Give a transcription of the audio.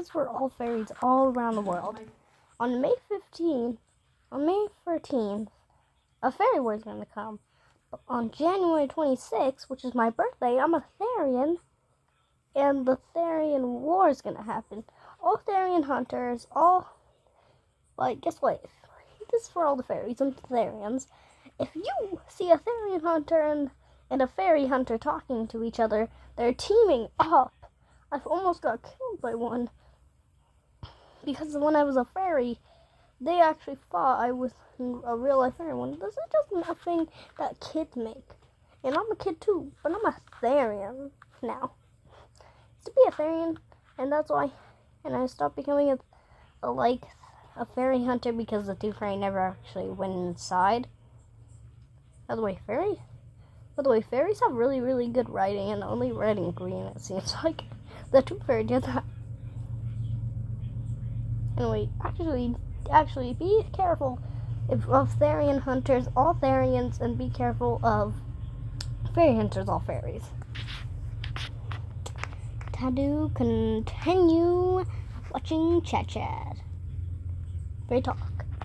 is for all fairies all around the world. On May 15th, on May 13th, a fairy war is going to come. But on January 26th, which is my birthday, I'm a Therian, and the Therian war is going to happen. All Therian hunters, all, like, guess what? This is for all the fairies and Therians. If you see a Therian hunter and, and a fairy hunter talking to each other, they're teaming up. I've almost got killed by one. Because when I was a fairy, they actually thought I was a real life fairy one. This is just nothing that kids make. And I'm a kid too, but I'm a Therian now. To be a Therian, and that's why, and I stopped becoming a, a like a fairy hunter because the tooth fairy never actually went inside. By the way, fairy. By the way, fairies have really, really good writing, and only red and green. It seems like the tooth fairy did that. Anyway, actually, actually, be careful if, of Therian hunters, all Therians, and be careful of fairy hunters, all fairies. Tadu, continue watching Chat Chat. Very talk.